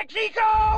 Mexico!